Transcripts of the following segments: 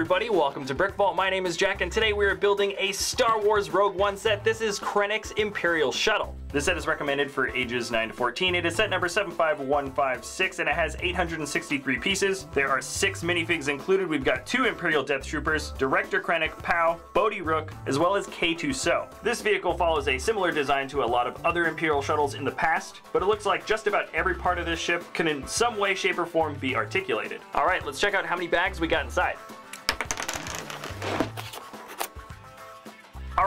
Everybody, welcome to Brick Vault. My name is Jack and today we are building a Star Wars Rogue One set. This is Krennic's Imperial Shuttle. This set is recommended for ages 9 to 14. It is set number 75156 and it has 863 pieces. There are six minifigs included. We've got two Imperial Death Troopers, Director Krennic, Pao, Bodhi Rook, as well as K2 So. This vehicle follows a similar design to a lot of other Imperial shuttles in the past, but it looks like just about every part of this ship can in some way, shape, or form be articulated. All right, let's check out how many bags we got inside.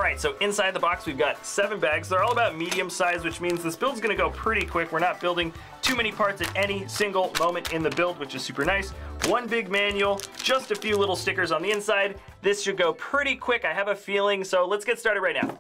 Right, so inside the box we've got seven bags. They're all about medium size, which means this build's gonna go pretty quick. We're not building too many parts at any single moment in the build, which is super nice. One big manual, just a few little stickers on the inside. This should go pretty quick, I have a feeling, so let's get started right now.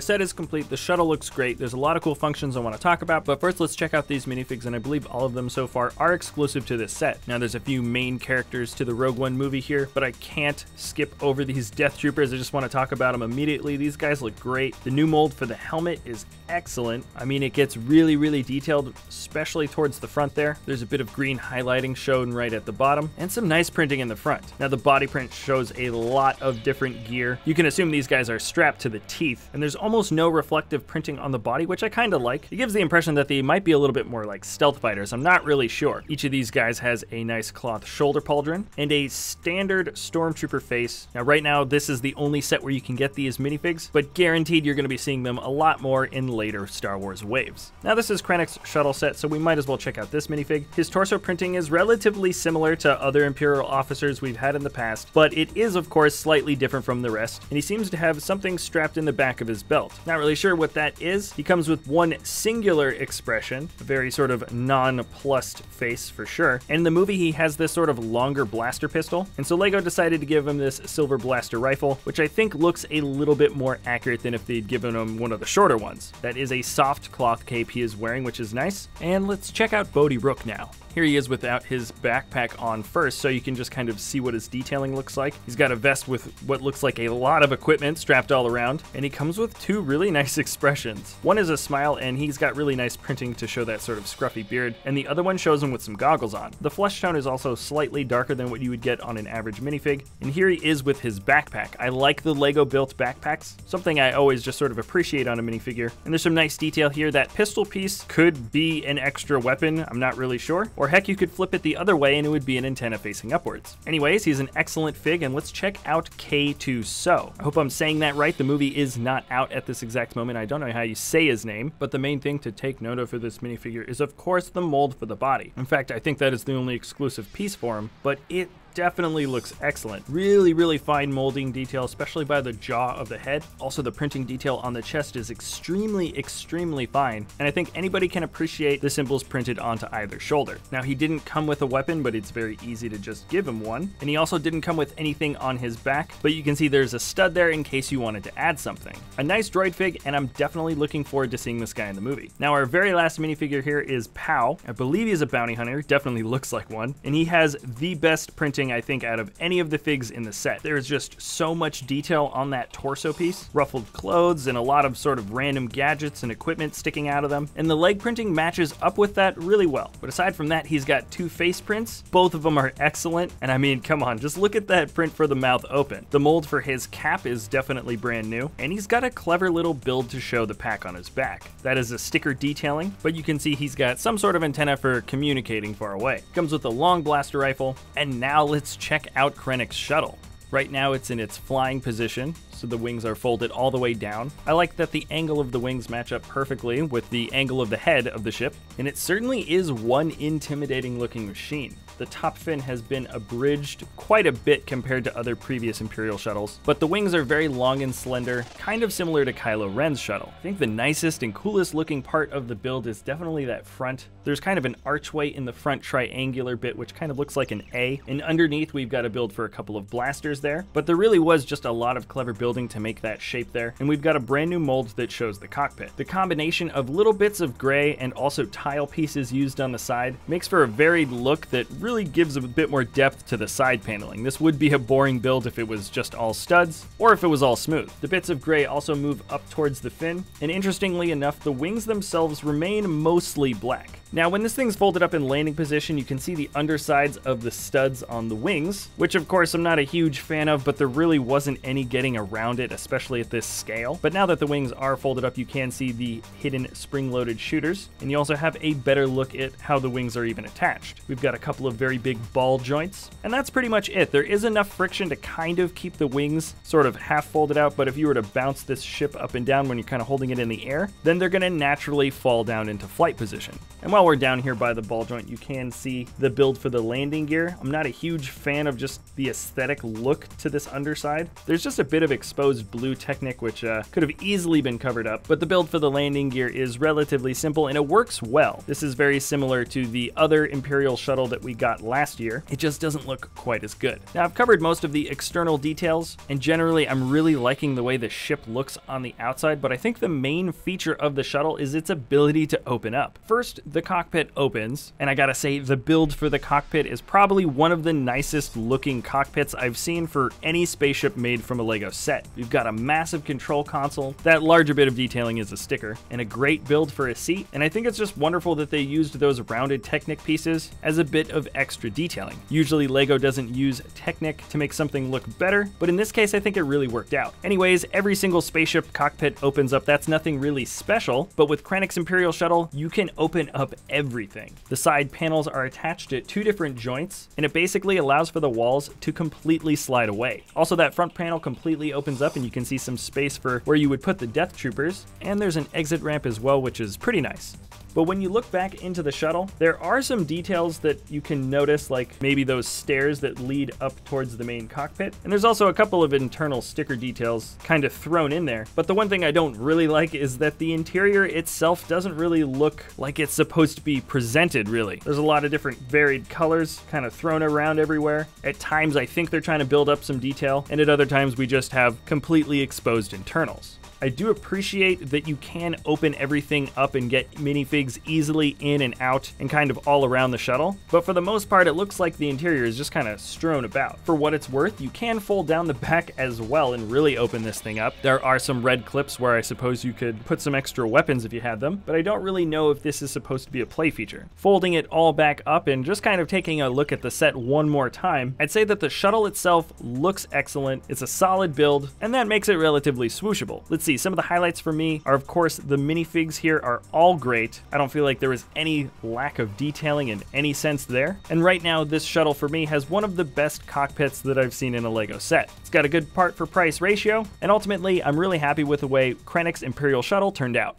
The set is complete. The shuttle looks great. There's a lot of cool functions I want to talk about, but first let's check out these minifigs, and I believe all of them so far are exclusive to this set. Now, there's a few main characters to the Rogue One movie here, but I can't skip over these Death Troopers. I just want to talk about them immediately. These guys look great. The new mold for the helmet is excellent. I mean, it gets really, really detailed, especially towards the front there. There's a bit of green highlighting shown right at the bottom, and some nice printing in the front. Now, the body print shows a lot of different gear. You can assume these guys are strapped to the teeth, and there's almost no reflective printing on the body, which I kind of like. It gives the impression that they might be a little bit more like stealth fighters. I'm not really sure. Each of these guys has a nice cloth shoulder pauldron and a standard stormtrooper face. Now, right now, this is the only set where you can get these minifigs, but guaranteed you're going to be seeing them a lot more in later Star Wars waves. Now, this is Krennic's shuttle set, so we might as well check out this minifig. His torso printing is relatively similar to other Imperial officers we've had in the past, but it is, of course, slightly different from the rest, and he seems to have something strapped in the back of his belt. Not really sure what that is. He comes with one singular expression, a very sort of nonplussed face for sure. And in the movie, he has this sort of longer blaster pistol, and so LEGO decided to give him this silver blaster rifle, which I think looks a little bit more accurate than if they'd given him one of the shorter ones. That is a soft cloth cape he is wearing, which is nice. And let's check out Bodhi Rook now. Here he is without his backpack on first, so you can just kind of see what his detailing looks like. He's got a vest with what looks like a lot of equipment strapped all around, and he comes with two really nice expressions. One is a smile, and he's got really nice printing to show that sort of scruffy beard, and the other one shows him with some goggles on. The flesh tone is also slightly darker than what you would get on an average minifig, and here he is with his backpack. I like the LEGO built backpacks, something I always just sort of appreciate on a minifigure, and there's some nice detail here. That pistol piece could be an extra weapon, I'm not really sure, or heck, you could flip it the other way and it would be an antenna facing upwards. Anyways, he's an excellent fig, and let's check out K2 So. I hope I'm saying that right. The movie is not out at this exact moment. I don't know how you say his name, but the main thing to take note of for this minifigure is, of course, the mold for the body. In fact, I think that is the only exclusive piece for him, but it definitely looks excellent. Really, really fine molding detail, especially by the jaw of the head. Also, the printing detail on the chest is extremely, extremely fine, and I think anybody can appreciate the symbols printed onto either shoulder. Now, he didn't come with a weapon, but it's very easy to just give him one, and he also didn't come with anything on his back, but you can see there's a stud there in case you wanted to add something. A nice droid fig, and I'm definitely looking forward to seeing this guy in the movie. Now, our very last minifigure here is Pao. I believe he's a bounty hunter, definitely looks like one, and he has the best printing, I think, out of any of the figs in the set. There's just so much detail on that torso piece, ruffled clothes, and a lot of sort of random gadgets and equipment sticking out of them, and the leg printing matches up with that really well. But aside from that, he's got two face prints. Both of them are excellent, and I mean, come on, just look at that print for the mouth open. The mold for his cap is definitely brand new, and he's got a clever little build to show the pack on his back. That is a sticker detailing, but you can see he's got some sort of antenna for communicating far away. Comes with a long blaster rifle, and now let's check out Krennic's shuttle. Right now it's in its flying position, so the wings are folded all the way down. I like that the angle of the wings match up perfectly with the angle of the head of the ship, and it certainly is one intimidating looking machine. The top fin has been abridged quite a bit compared to other previous Imperial shuttles, but the wings are very long and slender, kind of similar to Kylo Ren's shuttle. I think the nicest and coolest looking part of the build is definitely that front. There's kind of an archway in the front triangular bit, which kind of looks like an A, and underneath we've got a build for a couple of blasters there, but there really was just a lot of clever building to make that shape there, and we've got a brand new mold that shows the cockpit. The combination of little bits of gray and also tile pieces used on the side makes for a varied look that really gives a bit more depth to the side paneling. This would be a boring build if it was just all studs, or if it was all smooth. The bits of gray also move up towards the fin, and interestingly enough, the wings themselves remain mostly black. Now, when this thing's folded up in landing position, you can see the undersides of the studs on the wings, which of course I'm not a huge fan of, but there really wasn't any getting around it, especially at this scale. But now that the wings are folded up, you can see the hidden spring-loaded shooters, and you also have a better look at how the wings are even attached. We've got a couple of very big ball joints, and that's pretty much it. There is enough friction to kind of keep the wings sort of half folded out, but if you were to bounce this ship up and down when you're kind of holding it in the air, then they're gonna naturally fall down into flight position. And while we're down here by the ball joint, you can see the build for the landing gear. I'm not a huge fan of just the aesthetic look to this underside. There's just a bit of exposed blue Technic, which uh, could have easily been covered up, but the build for the landing gear is relatively simple and it works well. This is very similar to the other Imperial shuttle that we got last year. It just doesn't look quite as good. Now I've covered most of the external details, and generally I'm really liking the way the ship looks on the outside, but I think the main feature of the shuttle is its ability to open up. First, the cockpit opens, and I gotta say, the build for the cockpit is probably one of the nicest looking cockpits I've seen for any spaceship made from a LEGO set. We've got a massive control console, that larger bit of detailing is a sticker, and a great build for a seat, and I think it's just wonderful that they used those rounded Technic pieces as a bit of extra detailing. Usually LEGO doesn't use Technic to make something look better, but in this case I think it really worked out. Anyways, every single spaceship cockpit opens up, that's nothing really special, but with Krennic's Imperial Shuttle, you can open up everything. The side panels are attached at two different joints, and it basically allows for the walls to completely slide away. Also, that front panel completely opens up and you can see some space for where you would put the Death Troopers, and there's an exit ramp as well, which is pretty nice. But when you look back into the shuttle, there are some details that you can notice, like maybe those stairs that lead up towards the main cockpit. And there's also a couple of internal sticker details kind of thrown in there. But the one thing I don't really like is that the interior itself doesn't really look like it's supposed to be presented, really. There's a lot of different varied colors kind of thrown around everywhere. At times, I think they're trying to build up some detail, and at other times, we just have completely exposed internals. I do appreciate that you can open everything up and get minifigs easily in and out and kind of all around the shuttle, but for the most part it looks like the interior is just kind of strewn about. For what it's worth, you can fold down the back as well and really open this thing up. There are some red clips where I suppose you could put some extra weapons if you had them, but I don't really know if this is supposed to be a play feature. Folding it all back up and just kind of taking a look at the set one more time, I'd say that the shuttle itself looks excellent, it's a solid build, and that makes it relatively swooshable. Let's see, some of the highlights for me are, of course, the minifigs here are all great. I don't feel like there was any lack of detailing in any sense there. And right now, this shuttle for me has one of the best cockpits that I've seen in a LEGO set. It's got a good part for price ratio, and ultimately, I'm really happy with the way Krennic's Imperial Shuttle turned out.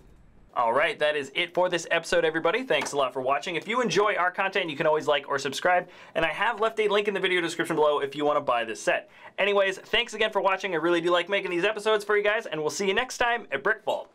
All right, that is it for this episode, everybody. Thanks a lot for watching. If you enjoy our content, you can always like or subscribe, and I have left a link in the video description below if you want to buy this set. Anyways, thanks again for watching. I really do like making these episodes for you guys, and we'll see you next time at Brick Vault.